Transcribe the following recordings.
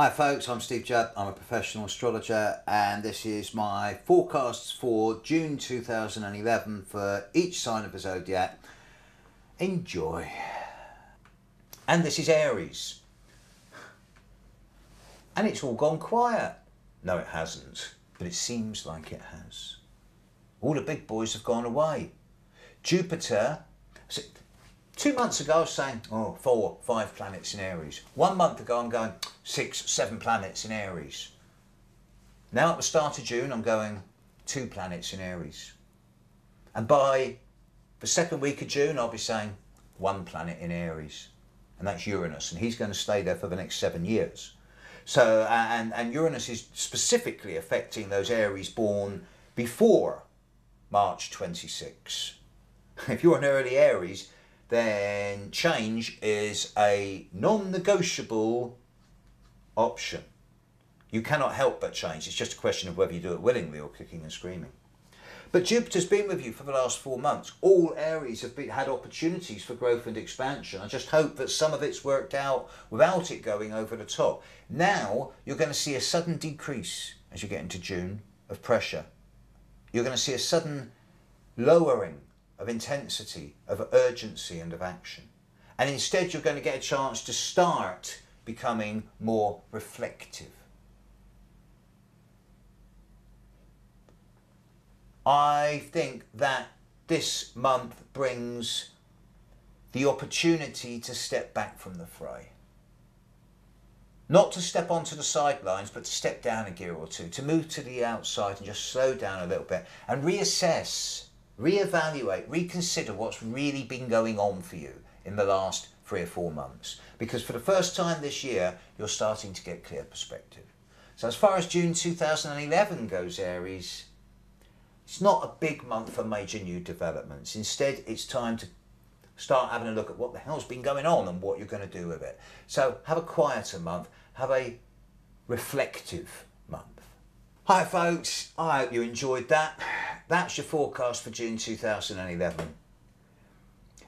Hi folks, I'm Steve Judd. I'm a professional astrologer and this is my forecasts for June 2011 for each sign of the zodiac. Enjoy. And this is Aries. And it's all gone quiet. No, it hasn't, but it seems like it has. All the big boys have gone away. Jupiter, Two months ago, I was saying, oh, four, five planets in Aries. One month ago, I'm going six, seven planets in Aries. Now at the start of June, I'm going two planets in Aries. And by the second week of June, I'll be saying one planet in Aries. And that's Uranus. And he's going to stay there for the next seven years. So, and, and Uranus is specifically affecting those Aries born before March 26. If you're an early Aries, then change is a non-negotiable option. You cannot help but change. It's just a question of whether you do it willingly or kicking and screaming. But Jupiter's been with you for the last four months. All areas have been, had opportunities for growth and expansion. I just hope that some of it's worked out without it going over the top. Now you're going to see a sudden decrease as you get into June of pressure. You're going to see a sudden lowering of intensity, of urgency and of action. And instead you're going to get a chance to start becoming more reflective. I think that this month brings the opportunity to step back from the fray. Not to step onto the sidelines, but to step down a gear or two, to move to the outside and just slow down a little bit and reassess reevaluate, reconsider what's really been going on for you in the last three or four months. Because for the first time this year, you're starting to get clear perspective. So as far as June 2011 goes, Aries, it's not a big month for major new developments. Instead, it's time to start having a look at what the hell's been going on and what you're going to do with it. So have a quieter month, have a reflective month. Hi folks, I hope you enjoyed that. That's your forecast for June 2011.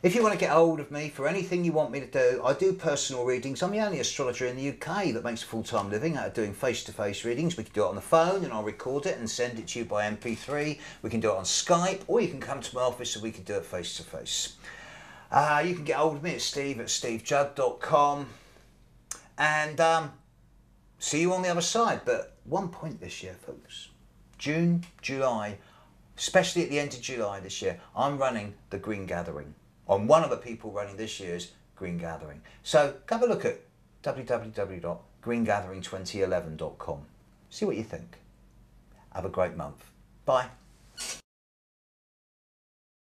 If you want to get hold of me for anything you want me to do, I do personal readings. I'm the only astrologer in the UK that makes a full-time living out of doing face-to-face -face readings. We can do it on the phone and I'll record it and send it to you by MP3. We can do it on Skype or you can come to my office and we can do it face-to-face. -face. Uh, you can get hold of me at steve at stevejudd.com and um, see you on the other side. But one point this year, folks. June, July, especially at the end of July this year, I'm running the Green Gathering. I'm one of the people running this year's Green Gathering. So have a look at www.greengathering2011.com. See what you think. Have a great month. Bye.